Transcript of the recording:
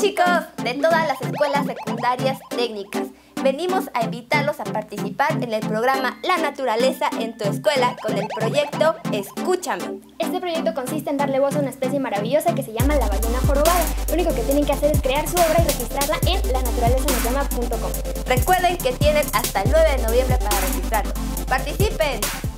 Chicos, de todas las escuelas secundarias técnicas. Venimos a invitarlos a participar en el programa La Naturaleza en tu escuela con el proyecto Escúchame. Este proyecto consiste en darle voz a una especie maravillosa que se llama la ballena jorobada. Lo único que tienen que hacer es crear su obra y registrarla en lanaturalezanoslama.com. Recuerden que tienen hasta el 9 de noviembre para registrarlo. ¡Participen!